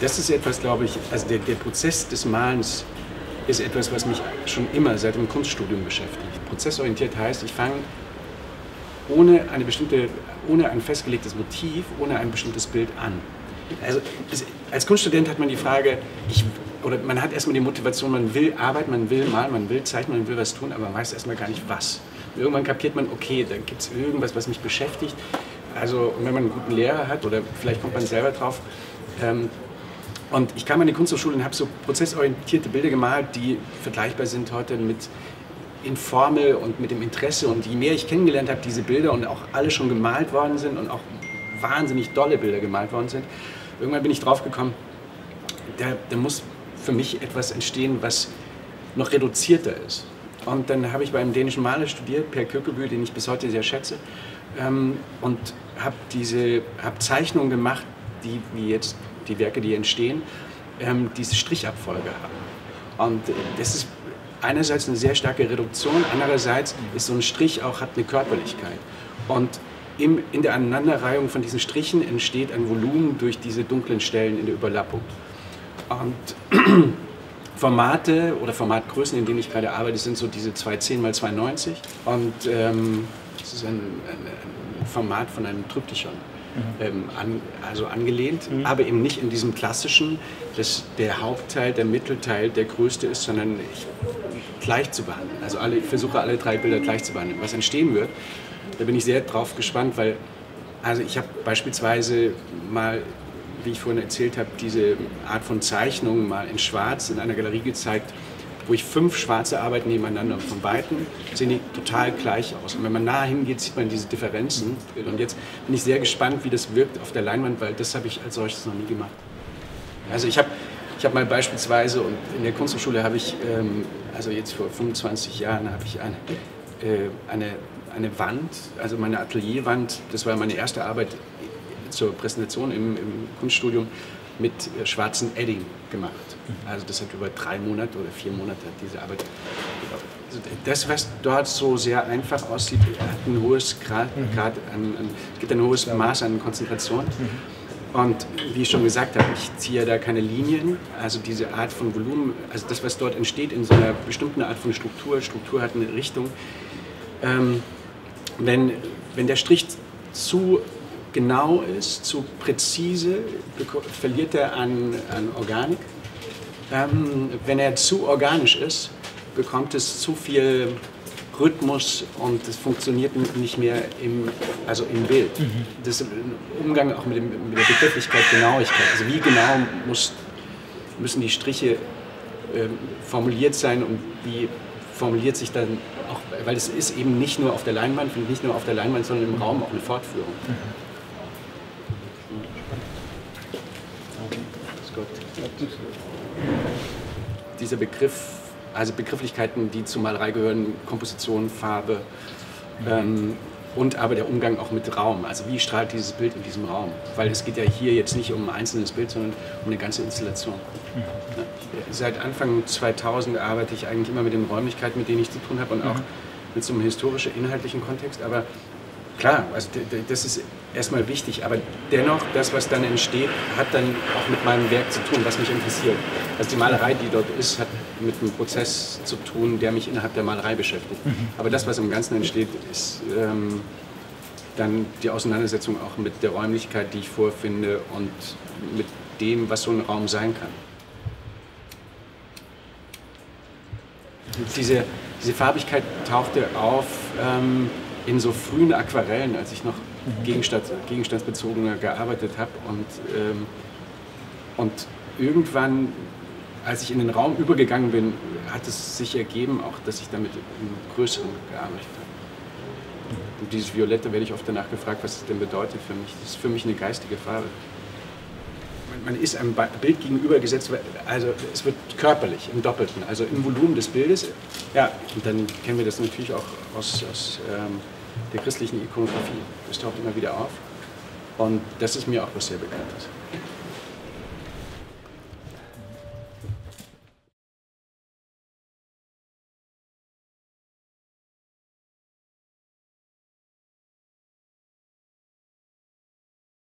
das ist etwas, glaube ich, also der, der Prozess des Malens ist etwas, was mich schon immer seit dem Kunststudium beschäftigt. Prozessorientiert heißt, ich fange ohne, eine bestimmte, ohne ein festgelegtes Motiv, ohne ein bestimmtes Bild an. Also als Kunststudent hat man die Frage, ich, oder man hat erstmal die Motivation, man will arbeiten, man will malen, man will zeichnen, man will was tun, aber man weiß erstmal gar nicht was. Und irgendwann kapiert man, okay, da gibt es irgendwas, was mich beschäftigt. Also wenn man einen guten Lehrer hat oder vielleicht kommt man selber drauf. Ähm, und ich kam an die Kunsthochschule und habe so prozessorientierte Bilder gemalt, die vergleichbar sind heute mit in Formel und mit dem Interesse. Und je mehr ich kennengelernt habe, diese Bilder und auch alle schon gemalt worden sind und auch wahnsinnig dolle Bilder gemalt worden sind, irgendwann bin ich drauf gekommen, da, da muss für mich etwas entstehen, was noch reduzierter ist. Und dann habe ich bei einem dänischen Maler studiert, Per Kirkebü, den ich bis heute sehr schätze, ähm, und habe hab Zeichnungen gemacht, die wie jetzt die Werke, die entstehen, ähm, diese Strichabfolge haben. Und das ist einerseits eine sehr starke Reduktion, andererseits ist so ein Strich auch hat eine Körperlichkeit. Und im, in der Aneinanderreihung von diesen Strichen entsteht ein Volumen durch diese dunklen Stellen in der Überlappung. Und Formate oder Formatgrößen, in denen ich gerade arbeite, sind so diese 210 x 290 und ähm, das ist ein, ein, ein Format von einem Tryptychon. Mhm. Ähm, an, also angelehnt, mhm. aber eben nicht in diesem klassischen, dass der Hauptteil, der Mittelteil der größte ist, sondern ich, gleich zu behandeln. Also alle, ich versuche alle drei Bilder gleich zu behandeln. Was entstehen wird, da bin ich sehr drauf gespannt, weil also ich habe beispielsweise mal, wie ich vorhin erzählt habe, diese Art von Zeichnung mal in Schwarz in einer Galerie gezeigt, wo ich fünf schwarze Arbeiten nebeneinander von Weitem sehen die total gleich aus. Und wenn man nahe hingeht, sieht man diese Differenzen. Und jetzt bin ich sehr gespannt, wie das wirkt auf der Leinwand, weil das habe ich als solches noch nie gemacht. Also ich habe ich hab mal beispielsweise, und in der Kunsthochschule habe ich, ähm, also jetzt vor 25 Jahren, habe ich eine, äh, eine, eine Wand, also meine Atelierwand, das war meine erste Arbeit zur Präsentation im, im Kunststudium, mit äh, schwarzem Edding gemacht. Also das hat über drei Monate oder vier Monate diese Arbeit gedauert. Also das, was dort so sehr einfach aussieht, hat ein hohes Grad, mhm. Grad an, an, gibt ein hohes Maß an Konzentration. Mhm. Und wie ich schon gesagt habe, ich ziehe da keine Linien, also diese Art von Volumen, also das, was dort entsteht in so einer bestimmten Art von Struktur, Struktur hat eine Richtung. Ähm, wenn, wenn der Strich zu genau ist, zu präzise, verliert er an, an Organik. Ähm, wenn er zu organisch ist, bekommt es zu viel Rhythmus und es funktioniert nicht mehr im, also im Bild. Mhm. Das Umgang auch mit, dem, mit, der Begrifflichkeit Genauigkeit. Also wie genau muss, müssen die Striche äh, formuliert sein und wie formuliert sich dann auch, weil es ist eben nicht nur auf der Leinwand, nicht nur auf der Leinwand, sondern im Raum auch eine Fortführung. Mhm. Dieser Begriff, also Begrifflichkeiten, die zur Malerei gehören, Komposition, Farbe ähm, und aber der Umgang auch mit Raum. Also wie strahlt dieses Bild in diesem Raum? Weil es geht ja hier jetzt nicht um ein einzelnes Bild, sondern um eine ganze Installation. Mhm. Ja. Seit Anfang 2000 arbeite ich eigentlich immer mit den Räumlichkeiten, mit denen ich zu tun habe und auch mhm. mit so einem historischen, inhaltlichen Kontext. Aber klar, also das ist erstmal wichtig, aber dennoch, das, was dann entsteht, hat dann auch mit meinem Werk zu tun, was mich interessiert. Also die Malerei, die dort ist, hat mit einem Prozess zu tun, der mich innerhalb der Malerei beschäftigt. Mhm. Aber das, was im Ganzen entsteht, ist ähm, dann die Auseinandersetzung auch mit der Räumlichkeit, die ich vorfinde und mit dem, was so ein Raum sein kann. Diese, diese Farbigkeit tauchte auf ähm, in so frühen Aquarellen, als ich noch Gegenstand, gegenstandsbezogener gearbeitet habe. Und, ähm, und irgendwann, als ich in den Raum übergegangen bin, hat es sich ergeben, auch, dass ich damit im Größeren gearbeitet habe. Und dieses Violette werde ich oft danach gefragt, was es denn bedeutet für mich. Das ist für mich eine geistige Farbe. Man ist einem Bild gegenübergesetzt, also es wird körperlich im Doppelten, also im Volumen des Bildes. Ja, und dann kennen wir das natürlich auch aus, aus ähm, der christlichen Ikonografie. Das taucht immer wieder auf. Und das ist mir auch was sehr Bekanntes.